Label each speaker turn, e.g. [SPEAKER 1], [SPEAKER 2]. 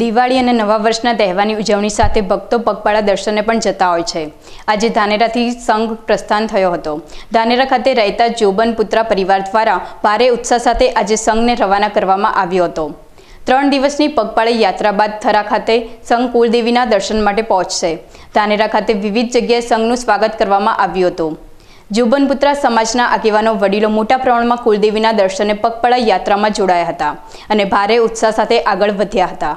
[SPEAKER 1] દિવાળી અને નવા વર્ષના તહેવારની ઉજવણી સાથે ભક્તો પગપાળા દર્શને પણ જતા હોય છે. આજે ધાનેરાથી સંઘ પ્રસ્થાન થયો હતો. ધાનેરા ખાતે રહેતા જોબન પુત્રા પરિવાર દ્વારા ભારે ઉત્સાહ સાથે આજે સંઘને રવાના કરવામાં આવ્યો હતો. ત્રણ દિવસની પગપાળી યાત્રા બાદ થરા ખાતે સંઘ કુળદેવીના દર્શન માટે પહોંચશે. ધાનેરા ખાતે વિવિધ જગ્યાએ સંઘનું સ્વાગત કરવામાં આવ્યું હતું. જુબનપુત્રા સમાજના આગેવાનો વડીલો મોટા પ્રમાણમાં કુલદેવીના દર્શને પગપાળા યાત્રામાં જોડાયા હતા અને ભારે ઉત્સાહ સાથે આગળ વધ્યા હતા.